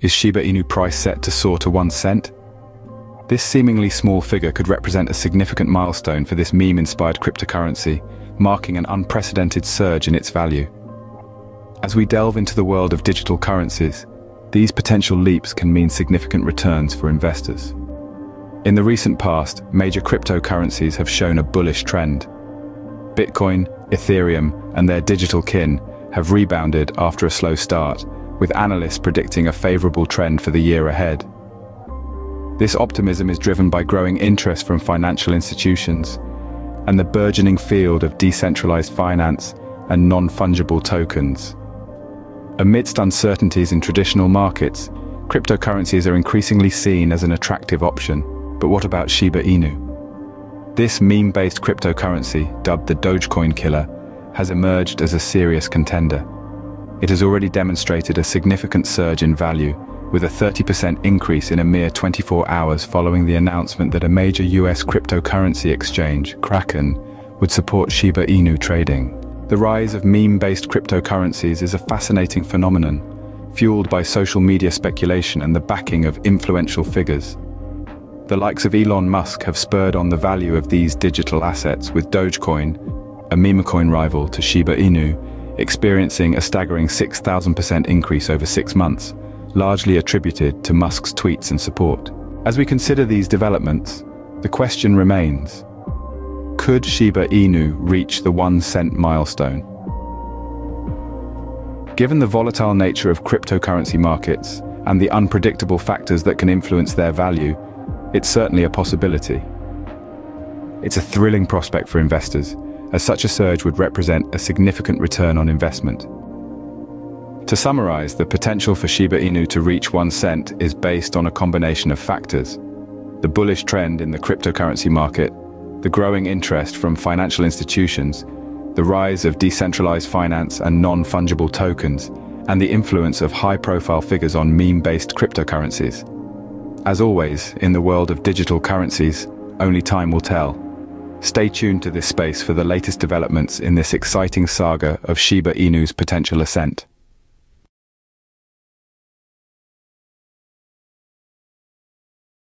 Is Shiba Inu price set to soar to one cent? This seemingly small figure could represent a significant milestone for this meme-inspired cryptocurrency, marking an unprecedented surge in its value. As we delve into the world of digital currencies, these potential leaps can mean significant returns for investors. In the recent past, major cryptocurrencies have shown a bullish trend. Bitcoin, Ethereum, and their digital kin have rebounded after a slow start, with analysts predicting a favorable trend for the year ahead. This optimism is driven by growing interest from financial institutions and the burgeoning field of decentralized finance and non-fungible tokens. Amidst uncertainties in traditional markets, cryptocurrencies are increasingly seen as an attractive option. But what about Shiba Inu? This meme-based cryptocurrency, dubbed the Dogecoin killer, has emerged as a serious contender. It has already demonstrated a significant surge in value, with a 30% increase in a mere 24 hours following the announcement that a major US cryptocurrency exchange, Kraken, would support Shiba Inu trading. The rise of meme-based cryptocurrencies is a fascinating phenomenon, fueled by social media speculation and the backing of influential figures. The likes of Elon Musk have spurred on the value of these digital assets with Dogecoin, a memecoin rival to Shiba Inu, experiencing a staggering 6,000% increase over six months, largely attributed to Musk's tweets and support. As we consider these developments, the question remains, could Shiba Inu reach the one cent milestone? Given the volatile nature of cryptocurrency markets and the unpredictable factors that can influence their value, it's certainly a possibility. It's a thrilling prospect for investors, as such a surge would represent a significant return on investment. To summarize, the potential for Shiba Inu to reach one cent is based on a combination of factors. The bullish trend in the cryptocurrency market, the growing interest from financial institutions, the rise of decentralized finance and non-fungible tokens, and the influence of high-profile figures on meme-based cryptocurrencies. As always, in the world of digital currencies, only time will tell. Stay tuned to this space for the latest developments in this exciting saga of Shiba Inu's potential ascent.